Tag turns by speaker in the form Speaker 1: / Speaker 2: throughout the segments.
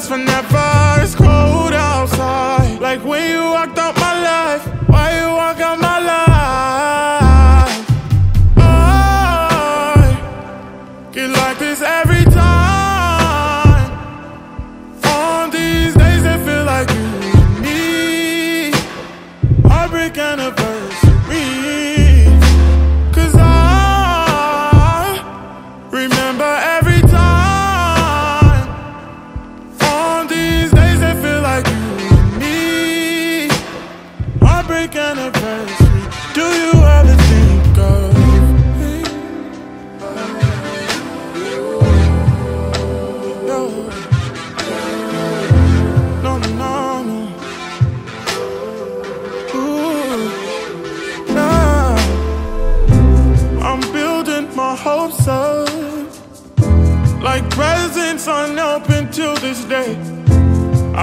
Speaker 1: last forever.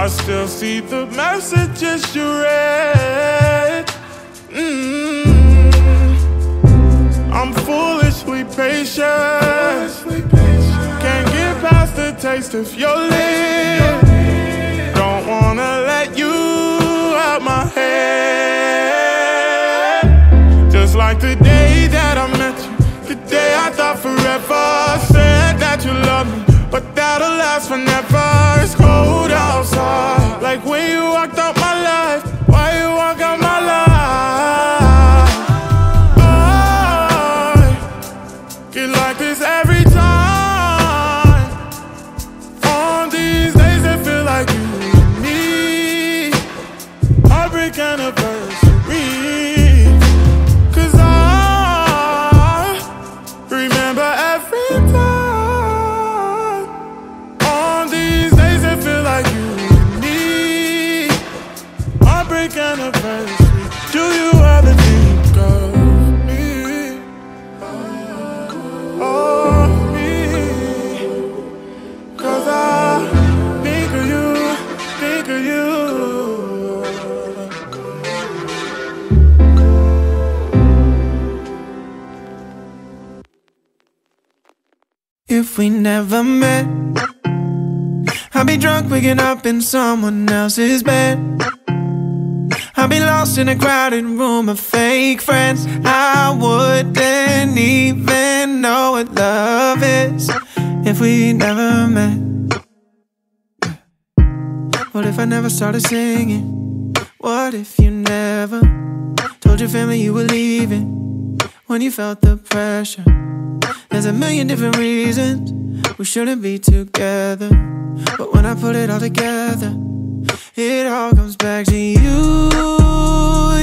Speaker 1: I still see the messages you read. Mm. I'm foolishly patient. Can't get past the taste of your lips. Don't wanna let you out my head. Just like the day that I met you, the day I thought forever. Said that you love me, but that'll last forever. Outside, like when you walked out
Speaker 2: we never met, I'd be drunk waking up in someone else's bed. I'd be lost in a crowded room of fake friends. I wouldn't even know what love is if we never met. What if I never started singing? What if you never told your family you were leaving when you felt the pressure? There's a million different reasons we shouldn't be together. But when I put it all together, it all comes back to you,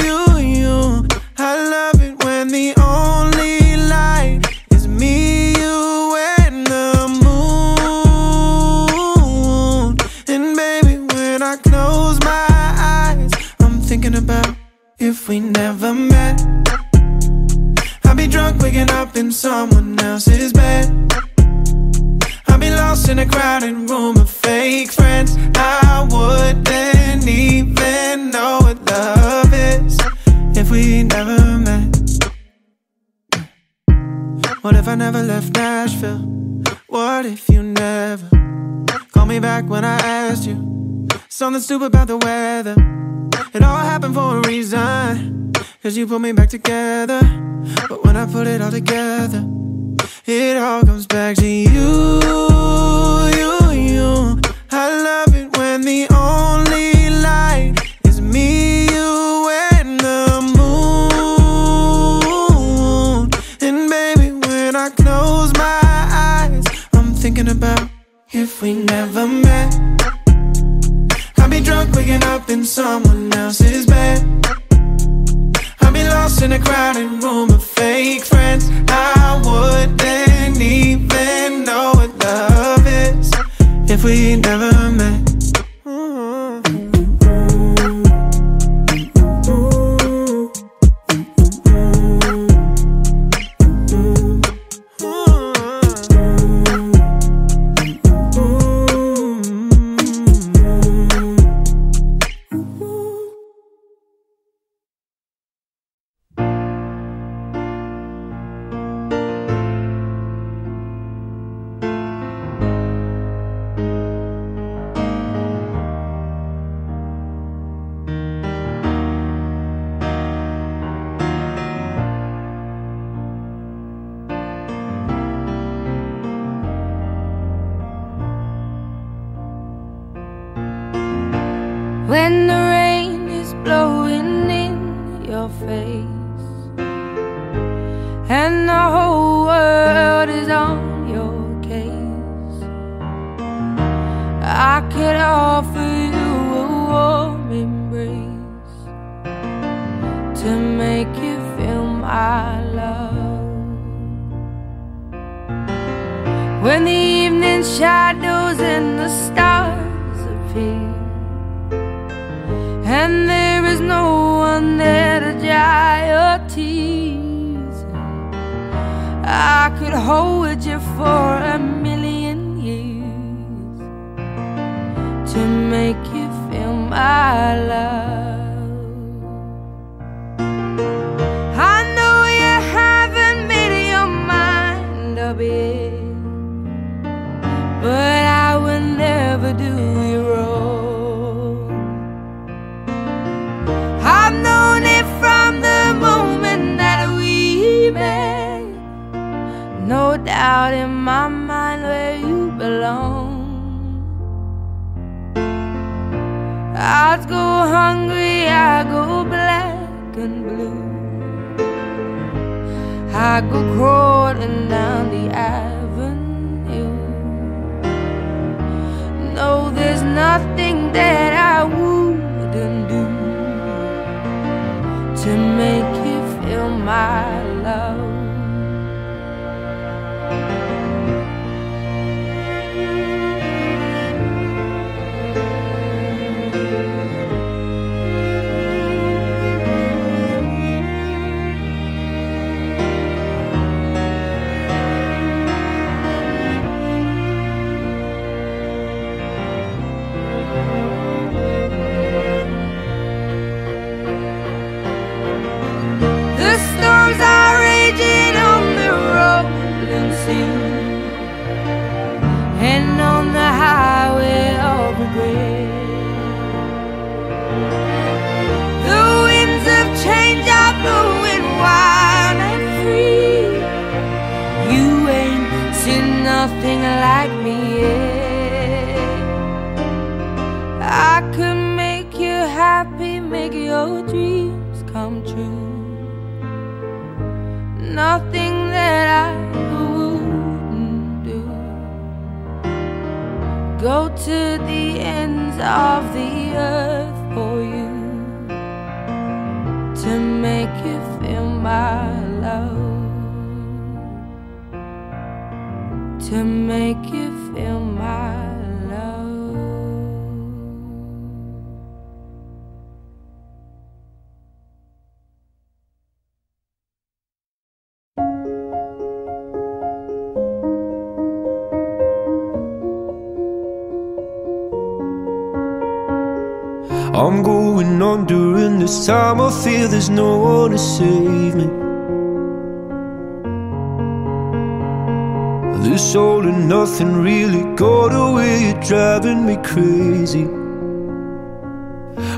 Speaker 2: you, you. I love it when the only light is me, you, and the moon. And baby, when I close my eyes, I'm thinking about if we never met. Up in someone else's bed. I'd be lost in a crowded room of fake friends. I wouldn't even know what love is if we never met. What if I never left Nashville? What if you never called me back when I asked you something stupid about the weather? It all happened for a reason. Cause you put me back together. But when I put it all together, it all comes back to you, you, you. I love it when the only light is me, you, and the moon. And baby, when I close my eyes, I'm thinking about if we never met. Waking up in someone else's bed. I'd be lost in a crowded room of fake friends. I wouldn't even
Speaker 3: nothing
Speaker 4: This all and nothing really got away, you're driving me crazy.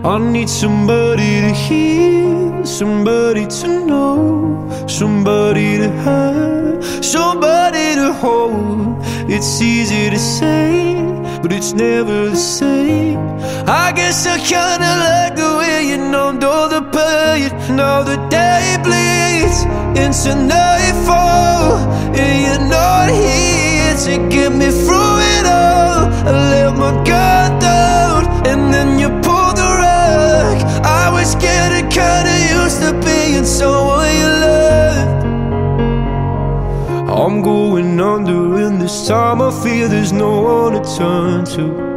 Speaker 4: I need somebody to hear, somebody to know, somebody to have, somebody to hold. It's easy to say, but it's never the same. I guess I kinda like way you all the pain. Now the day bleeds into nightfall, and you're not here to get me through it all. I let my guard down, and then you pulled the rug. I was getting kinda used to being someone you loved. I'm going under, and this time I feel there's no one to turn to.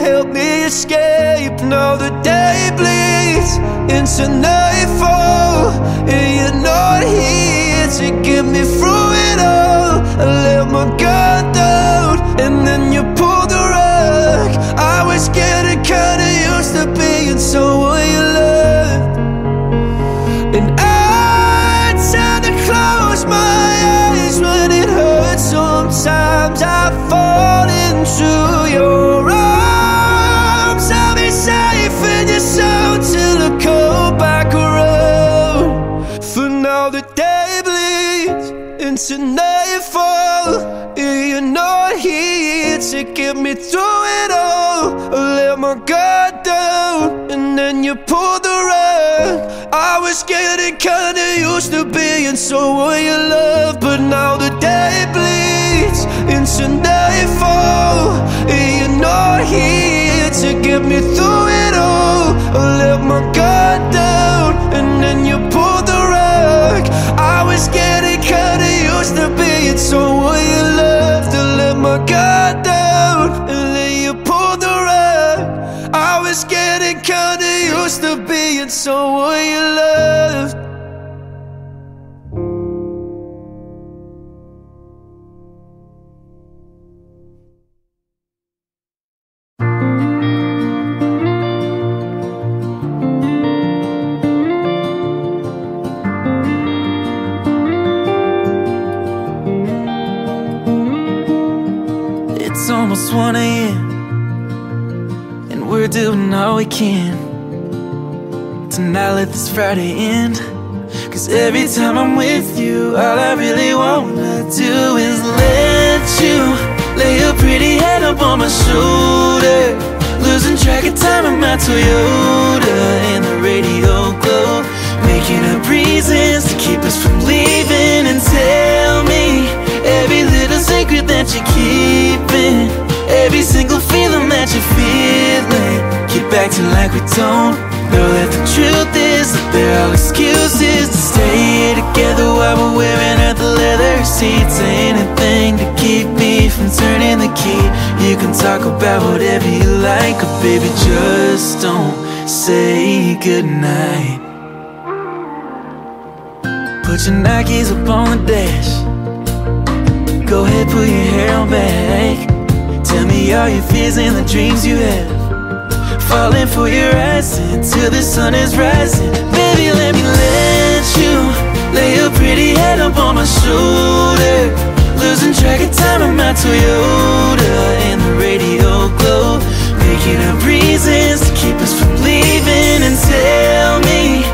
Speaker 4: help me escape. Now the day bleeds into nightfall, and you're not here to get me through it all. I let my guard down, and then you pulled the rug. I was getting kinda used to being someone you loved, and I Into nightfall, you're not here to get me through it all. I let my guard down, and then you pulled the rug. I was getting kinda used to being someone you love, but now the day bleeds into nightfall. You're not here to get me through it all. I let my guard down, and then you pulled the rug. I was getting used to being someone you loved, to let my guard down, and then you pulled the rug. I was getting kinda used to being someone you loved.
Speaker 2: Doing all we can to not let this Friday end. Cause every time I'm with you, all I really wanna do is let you lay your pretty head up on my shoulder. Losing track of time in my Toyota and the radio glow. Making up reasons to keep us from leaving and tell me every little secret that you're keeping. Every single feeling that acting like we don't know that the truth is that they're all excuses to stay here together while we're wearing out the leather seats. Anything to keep me from turning the key. You can talk about whatever you like, but baby, just don't say goodnight. Put your Nikes up on the dash. Go ahead, put your hair on back. Tell me all your fears and the dreams you have. Falling for your eyes until the sun is rising. Baby, let me let you lay your pretty head up on my shoulder. Losing track of time in my Toyota and the radio glow. Making up reasons to keep us from leaving and tell me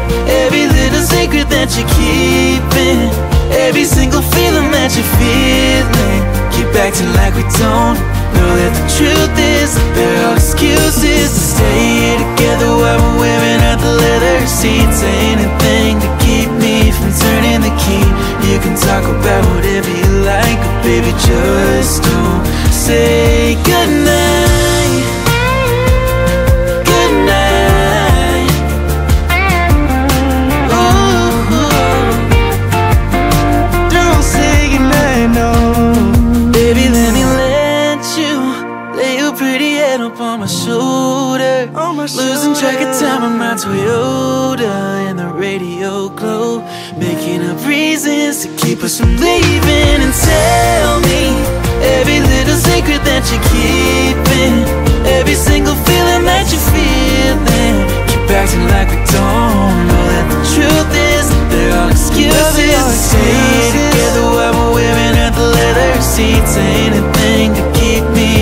Speaker 2: every little secret that you're keeping. Every single feeling that you're feeling. Keep acting like we don't know that the truth is they're all excuses to stay here together while we're wearing out the leather seats. Anything to keep me from turning the key. You can talk about whatever you like, but baby, just don't say goodnight. Shoulder. Losing track of time on my Toyota and the radio glow. Making up reasons to keep us from leaving and tell me every little secret that you're keeping. Every single feeling that you're feeling. Keep acting like we don't know that the truth is they're all excuses. Stay together while we're wearing out the leather seats. Anything to keep me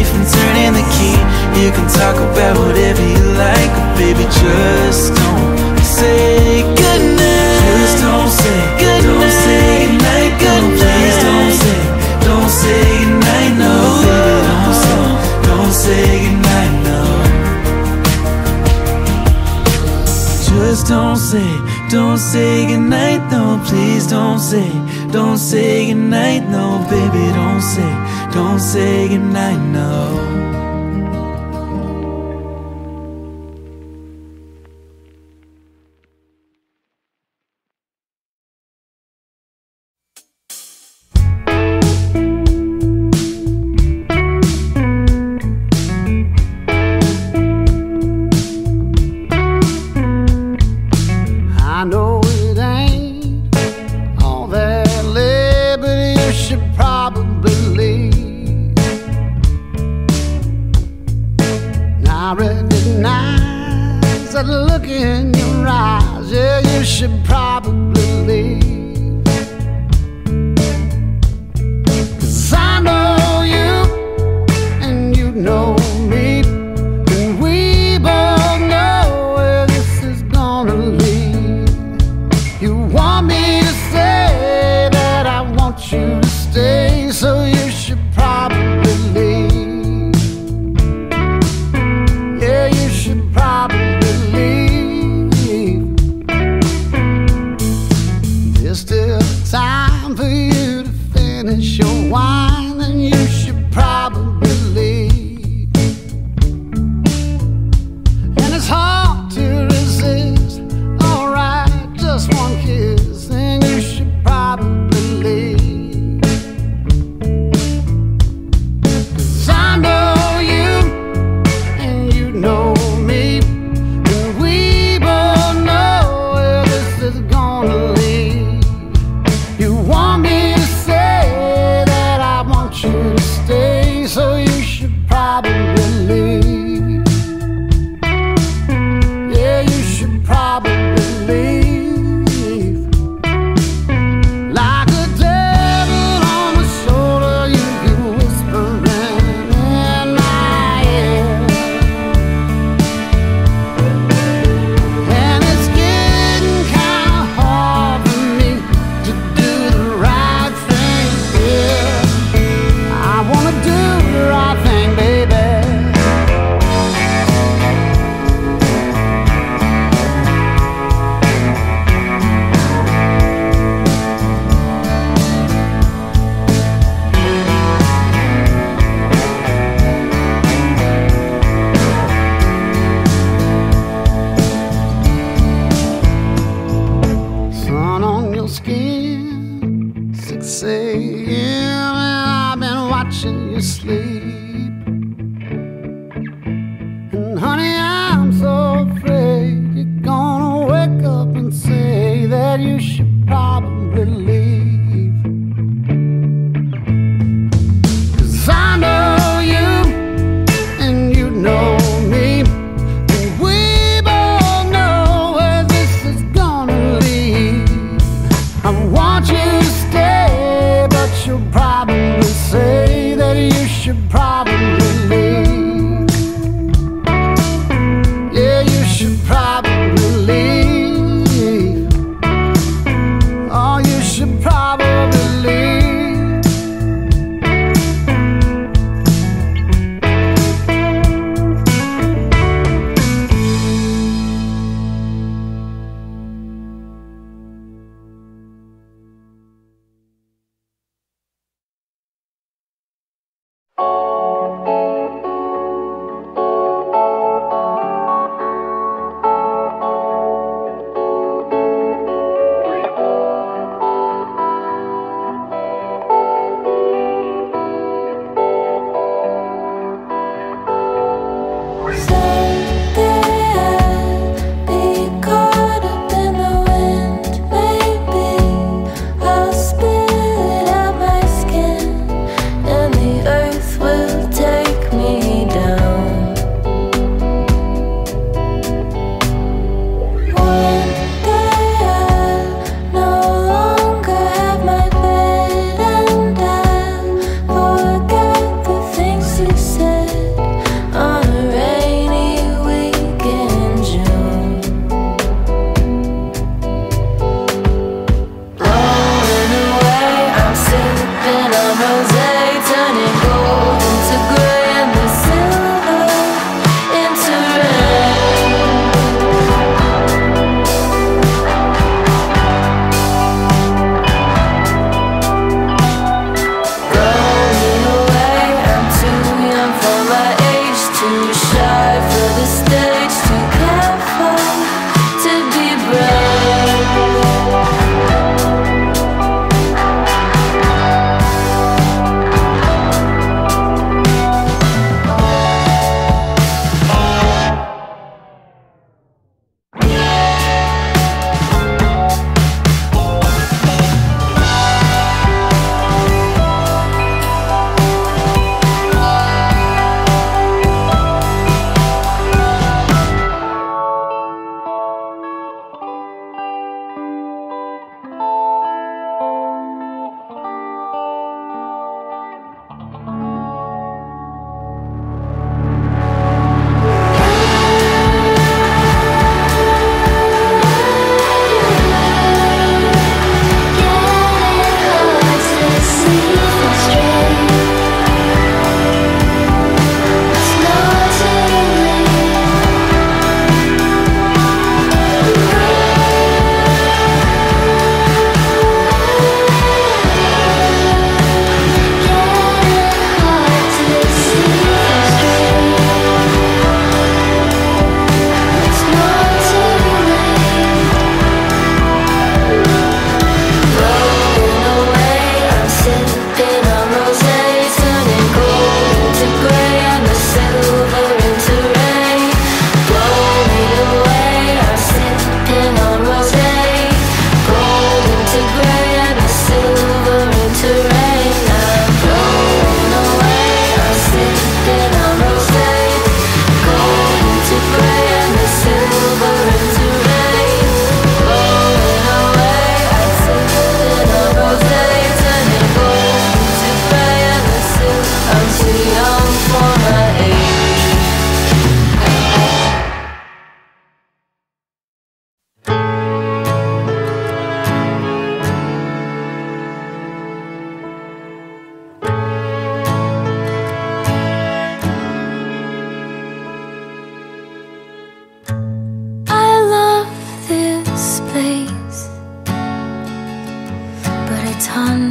Speaker 2: from turning the key. You can talk about whatever you like, but baby, just don't say goodnight. Just don't say goodnight. Don't say goodnight. Good please don't say, don't say goodnight. No, baby, don't say, don't say goodnight. No. Just don't say, don't say goodnight, no, please don't say, don't say goodnight, no, baby, don't say, don't say goodnight, no.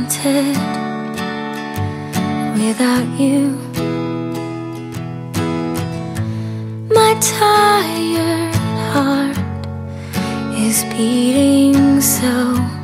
Speaker 5: Haunted without you. My tired heart is beating so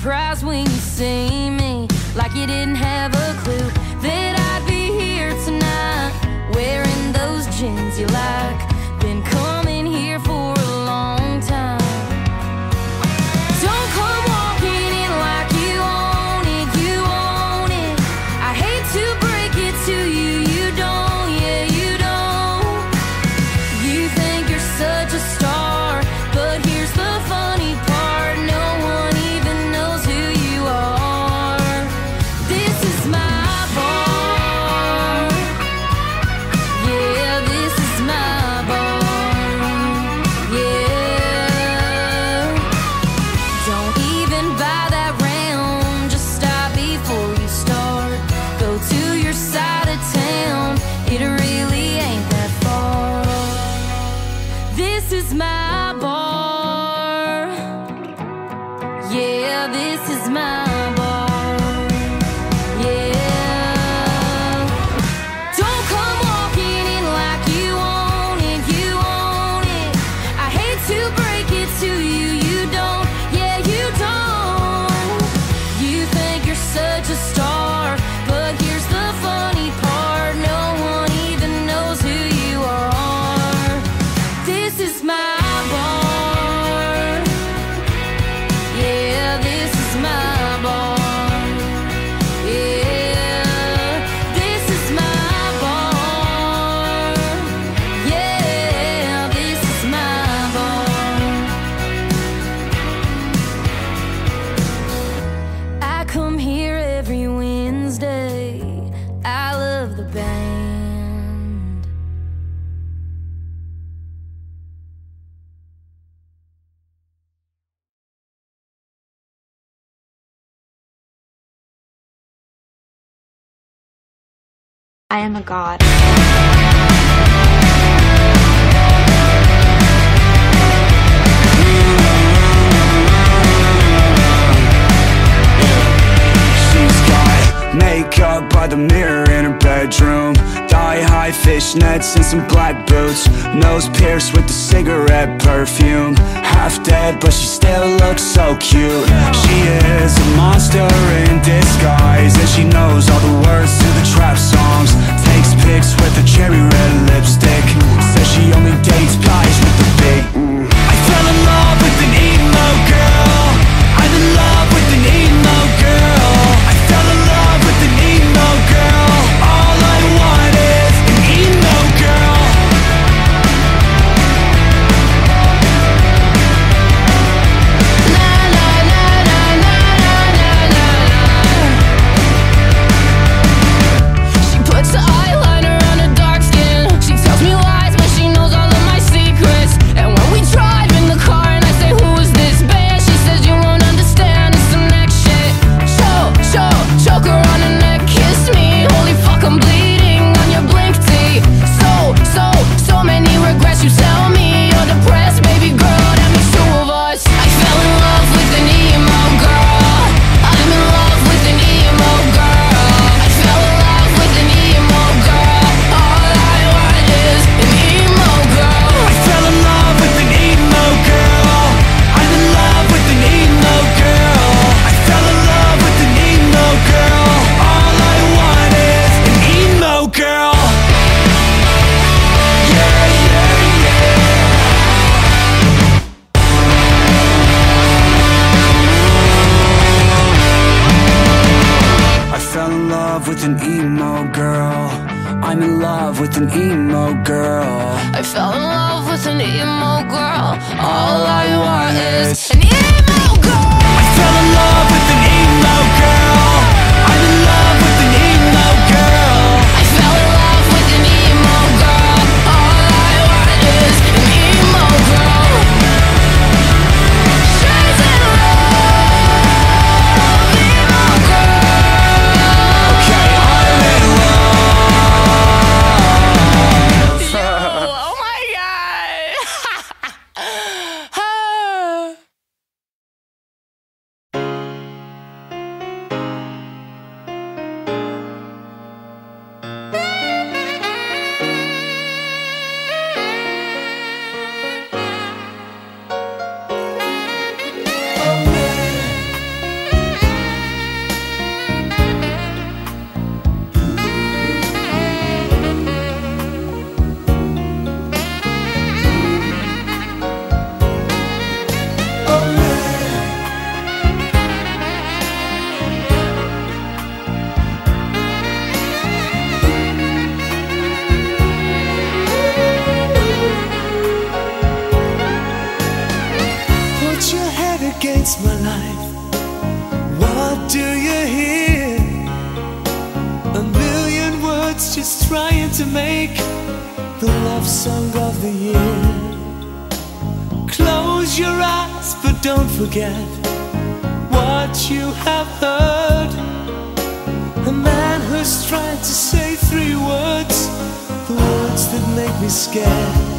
Speaker 6: surprised when you see me. Like you didn't have a I
Speaker 7: am a god.
Speaker 4: She's got makeup by the mirror in her bedroom fishnets and some black boots. Nose pierced with the cigarette perfume. Half dead but she still looks so cute. She is a monster in disguise And she knows all the words to the trap songs. Takes pics with a cherry red lipstick. Says she only dates guys with the big
Speaker 8: forget what you have heard. A man who's tried to say three words, the words that make me scared.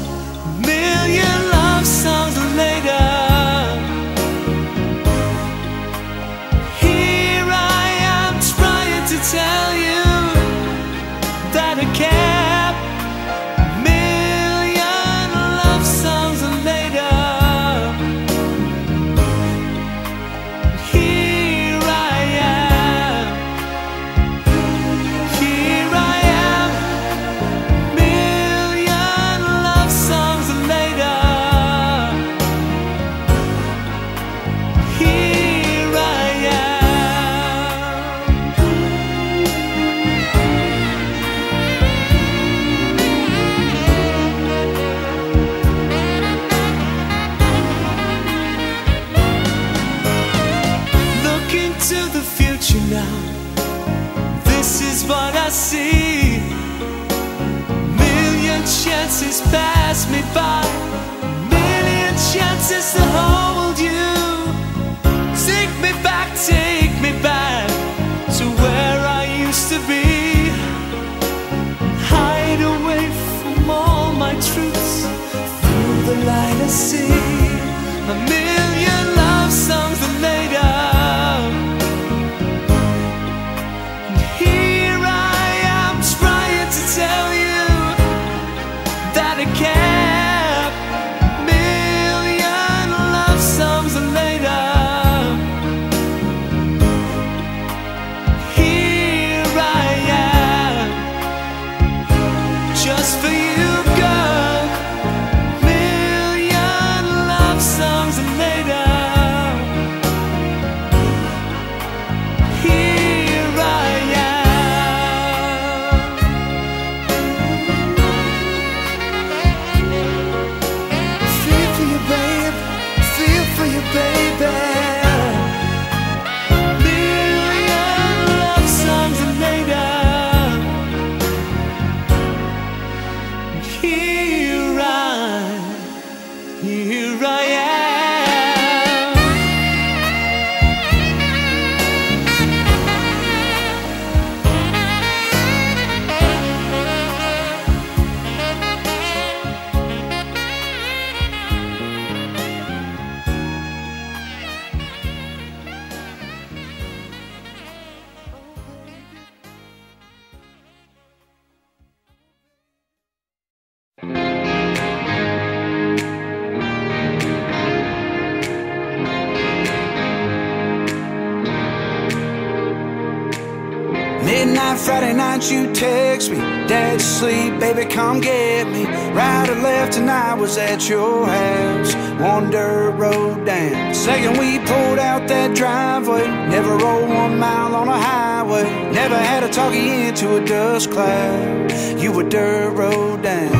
Speaker 4: Night, you text me. Dad's asleep, baby, come get me. Right or left, and I was at your house. One dirt road down. Second, we pulled out that driveway. Never rolled one mile on a highway. Never had a talk you into a dust cloud. You were dirt road down.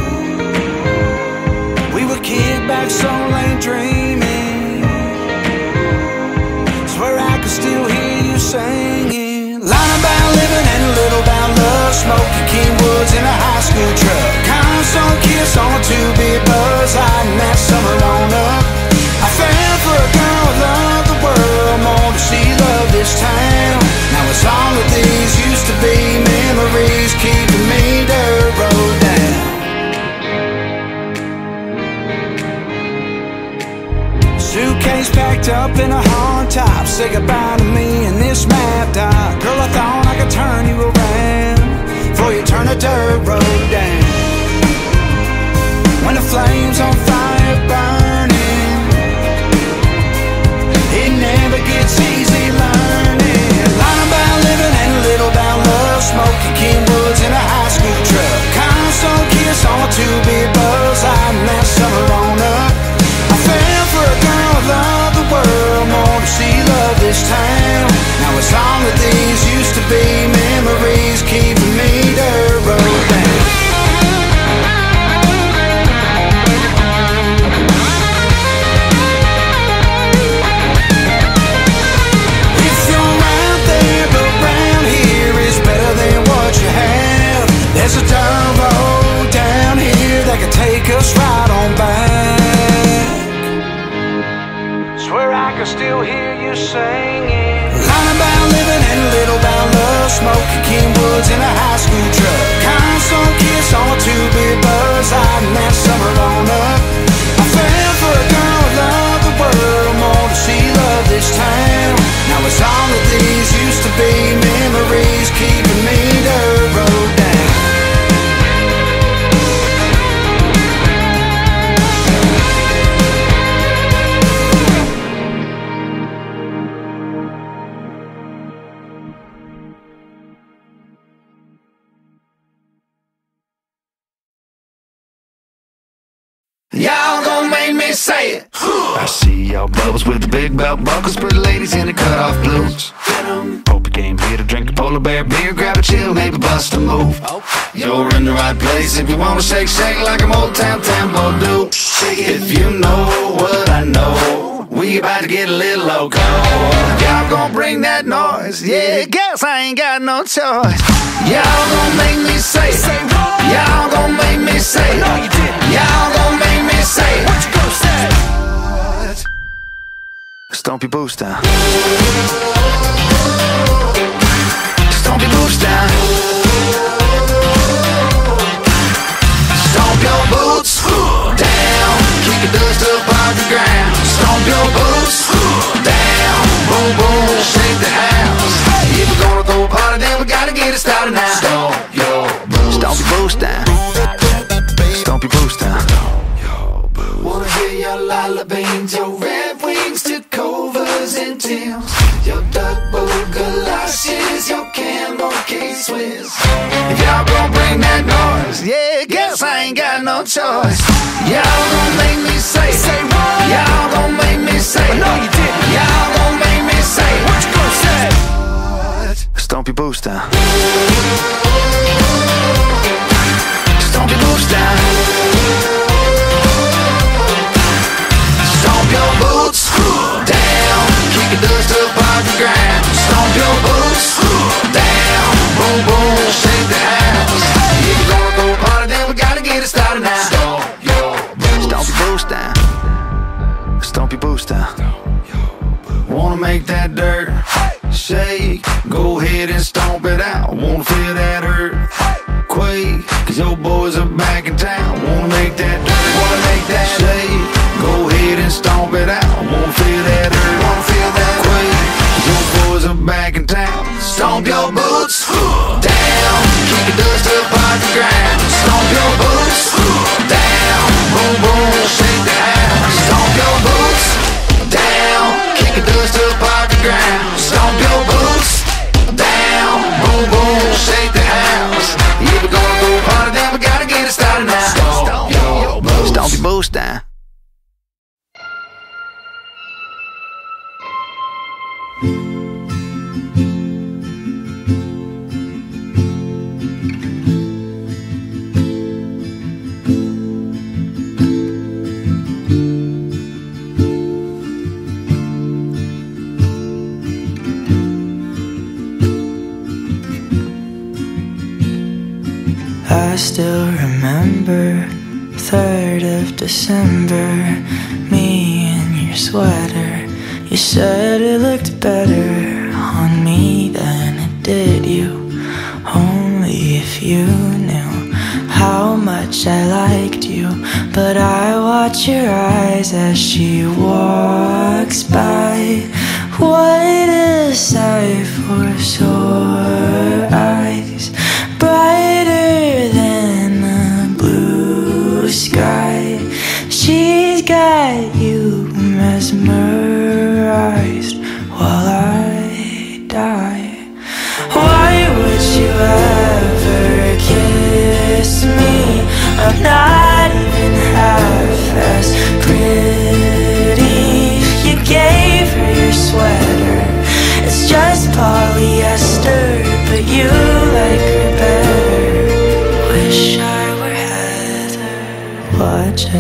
Speaker 4: We were kickback, so late dreaming. Swear I can still hear you singing. Little about love. Smoking Kingwoods in a high school truck. Constant kiss on a two-bit buzz. Lighting that summer on up. I fell for a girl who loved the world more than she loved this town. Now it's all of these used to be memories keeping me dirt road down. Suitcase packed up in a hard top. Say goodbye to me in this map dot. Girl, I thought I could turn you around before you turn a dirt road down. When the flames on These used to be memories keeping me road. If you're there, but round here is better than what you have. There's a road down here that can take us right on back. Swear I still hear you singing. About living and a little about love. Smoking Kingwoods in a high school truck. Constant kiss on a two-bit buzz. Lighting that summer on up. I fell for a girl who loved the world more than she loved this town. Now it's all of these used to be memories keeping me
Speaker 9: I see y'all bubbles with the big belt buckles, pretty ladies in the cutoff blues. Hope you came here to drink a polar bear beer, grab a chill, maybe bust a move. You're in the right place if you wanna shake, shake like a old town tambo do. If you know what I know, We about to get a little loco. Y'all gonna bring that noise. Yeah, guess I ain't got no choice. Y'all gonna make me say, say Y'all gonna make me say, no, you didn't. Y'all gonna make me say, what you gonna? What? Stomp your boots down. Stomp your boots down. Stomp your boots down. Kick the dust up off the ground. Stomp your boots down. Boom, boom, shake the house. If we're gonna throw a party, then we gotta get it started now. Stomp your boots. Stomp your boots down. Stomp your boots down. Wanna hear your lullabies, your red wings to covers and Tims, your double galoshes, your camel case Swiss. If y'all gon' bring that noise, yeah, guess I ain't got no choice. Y'all gon' make me say, say what? Y'all gon' make me say, no, you didn't. Y'all gon' make me say, what you gon' say? What? Stomp your boots down. Stomp your boots down. Make that dirt shake? Go ahead and stomp it out. Wanna feel that hurt? Quake, cause your boys are back in town. Wanna make that dirt,
Speaker 10: watch your eyes as she walks by. What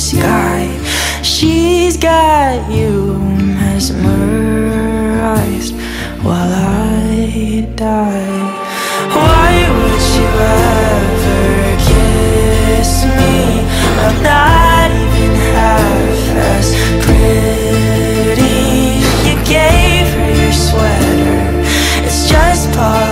Speaker 10: sky. She's got you mesmerized while I die. Why would you ever kiss me? I'm not even half as pretty. You gave her your sweater. It's just polyester,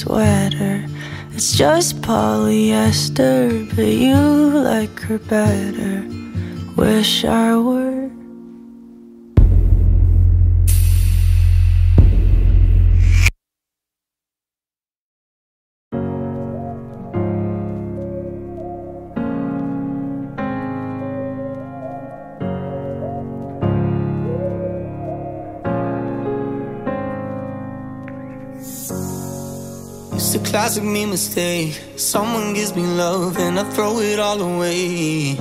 Speaker 10: sweater. It's just polyester, but you like her better. Wish I were.
Speaker 2: classic me mistake. Someone gives me love and I throw it all away.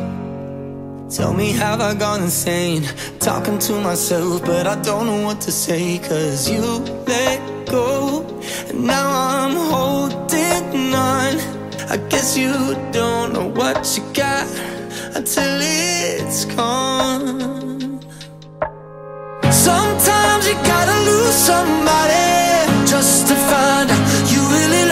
Speaker 2: Tell me, have I gone insane? Talking to myself, but I don't know what to say. Cause you let go, and now I'm holding on. I guess you don't know what you got until it's gone. Sometimes you gotta lose somebody just to find out.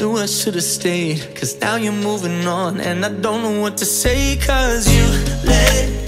Speaker 2: Knew I should've stayed, cause now you're moving on. And I don't know what to say, cause you let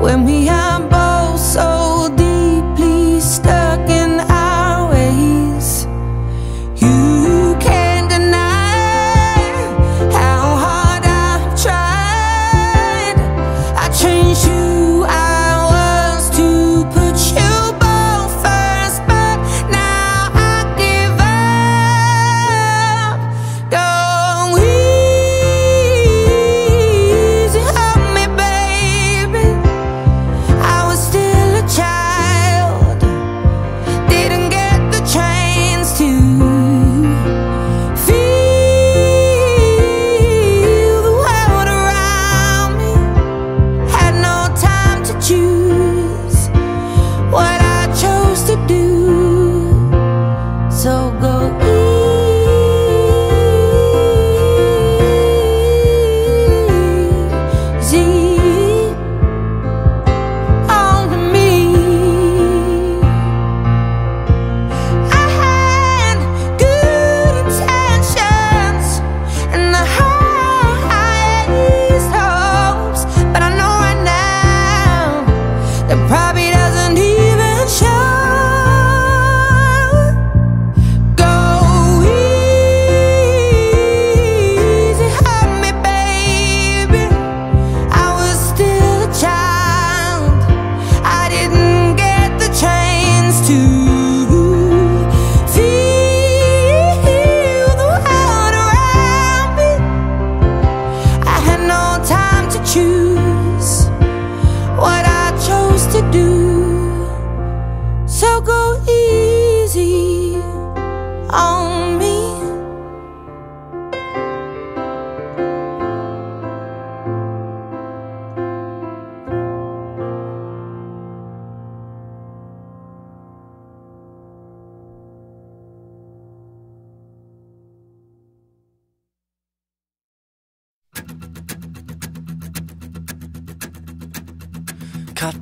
Speaker 10: when we
Speaker 4: have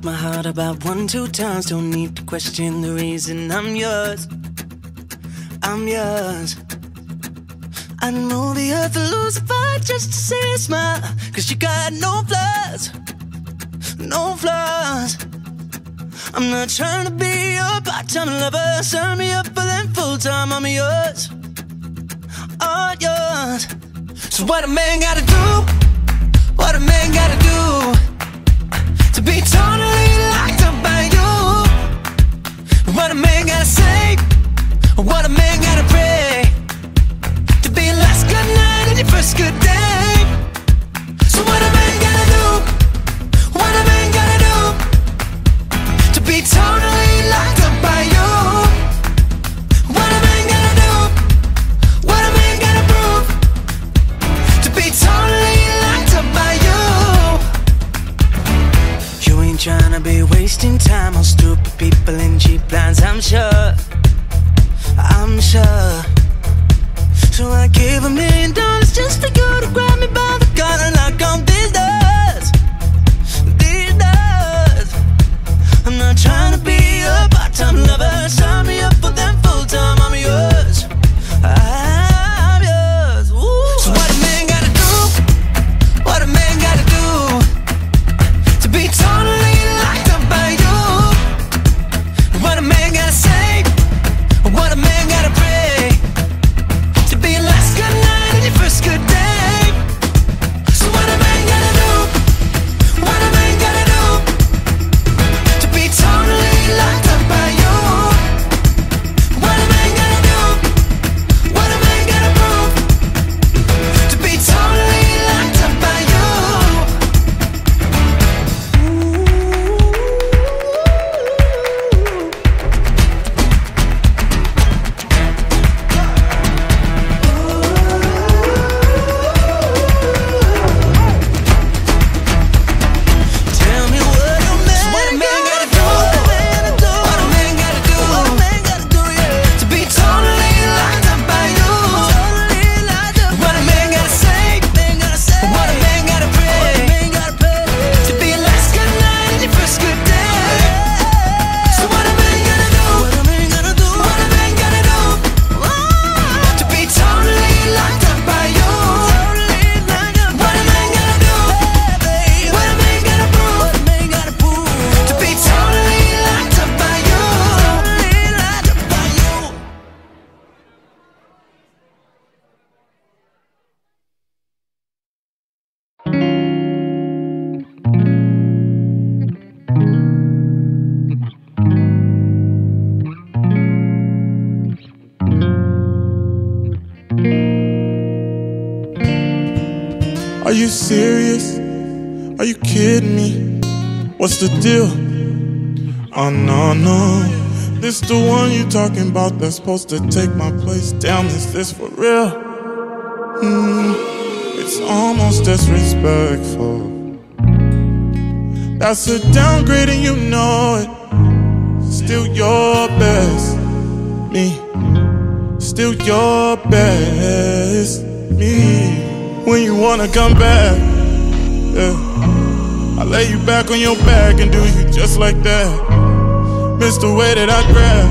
Speaker 4: my heart about one, two times. Don't need to question the reason I'm yours. I'm yours. I'd move the earth to lose a fight just to see a smile. Cause you got no flaws, no flaws. I'm not trying to be your part-time lover. Sign me up for them full-time. I'm yours, all yours. So what a man gotta do? What a man gotta do to be totally
Speaker 1: This the one you're talking about that's supposed to take my place. Damn, is this for real? Hmm, it's almost disrespectful. That's a downgrade and you know it. Still your best, me. Still your best, me. When you wanna come back, yeah. I lay you back on your back and do you just like that. Miss the way that I grab.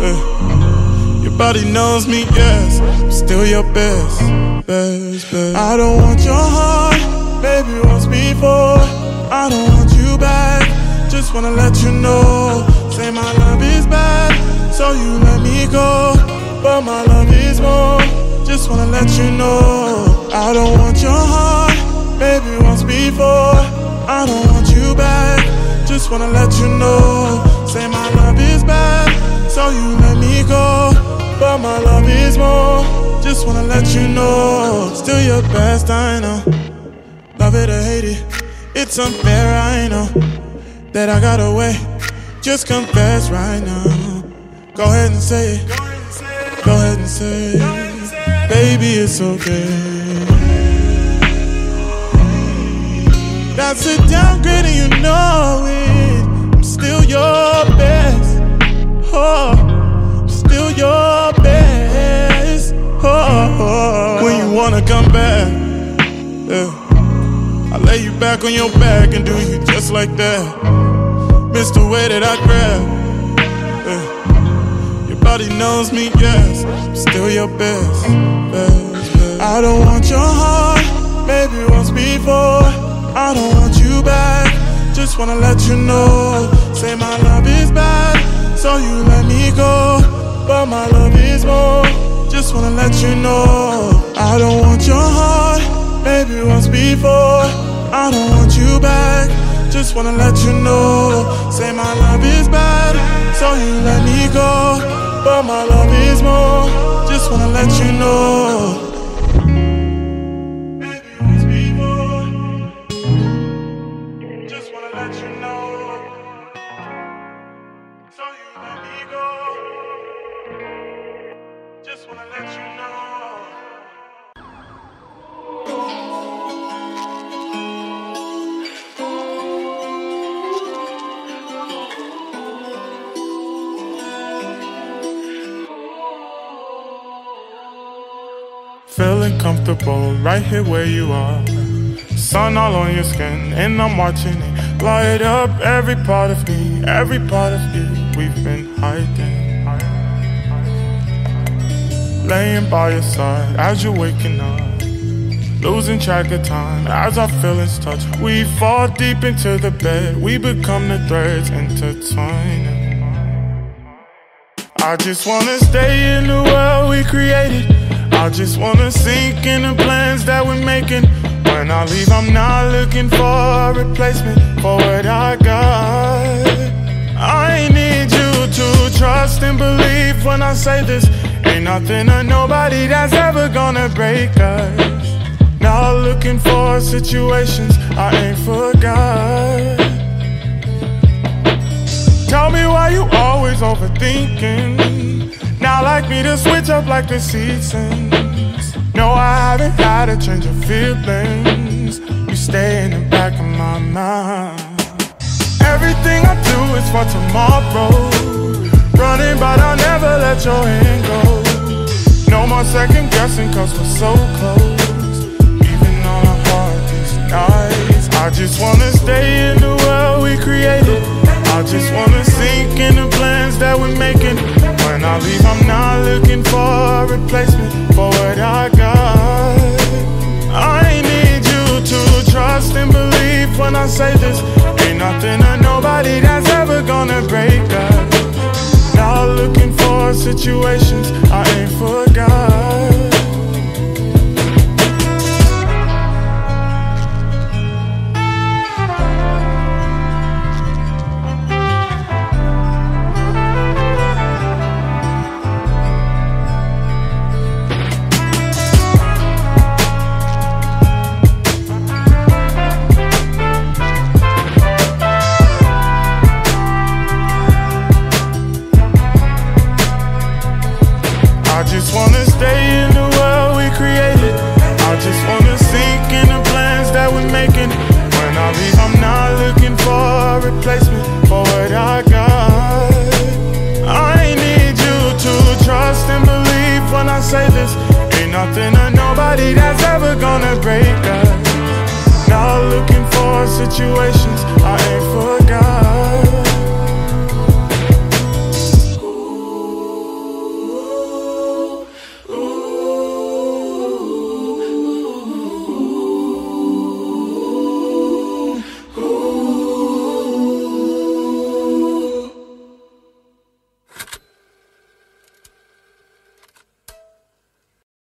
Speaker 1: yeah. Your body knows me, yes. I'm still your best, best, best. I don't want your heart, baby, once before. I don't want you back. Just wanna let you know. Say my love is bad, so you let me go. But my love is more. Just wanna let you know. I don't want your heart, baby, once before. I don't want you back. Just wanna let you know. So you let me go. But my love is more. Just wanna let you know. Still your best, I know. Love it or hate it, it's unfair, I know. That I got away. Just confess right now. Go ahead and say it. Go ahead and say it. Baby, it's okay. That's a downgrade and you know it. I'm still your best. I'm still your best. Oh, when you wanna come back, yeah. I lay you back on your back and do you just like that. Miss the way that I grab. Yeah. Your body knows me, yes. Still your best, best, best. I don't want your heart, maybe once before. I don't want you back. Just wanna let you know. Say my love is bad, so you let me go. But my love is more. Just wanna let you know. I don't want your heart, maybe once before. I don't want you back. Just wanna let you know. Say my love is bad, so you let me go. But my love is more. Just wanna let you know. Right here where you are. Sun all on your skin, and I'm watching it light up every part of me, every part of you. We've been hiding. Laying by your side as you're waking up. Losing track of time as our feelings touch. We fall deep into the bed, we become the threads intertwining. I just wanna stay in the world we created. I just wanna sink in the plans that we're making. When I leave, I'm not looking for a replacement for what I got. I need you to trust and believe when I say this. Ain't nothing or nobody that's ever gonna break us. Not looking for situations I ain't forgot. Tell me why you always overthinking. Now like me to switch up like the seasons. No, I haven't had a change of feelings. You stay in the back of my mind. Everything I do is for tomorrow. Running, but I'll never let your hand go. No more second guessing, cause we're so close. Even on our hard these nights. I just wanna stay in the world we created. I just wanna sink in the plans that we're making. When I leave, I'm not looking for a replacement for what I got. I need you to trust and believe when I say this. Ain't nothing or nobody that's ever gonna break us. Not looking for situations I ain't forgot.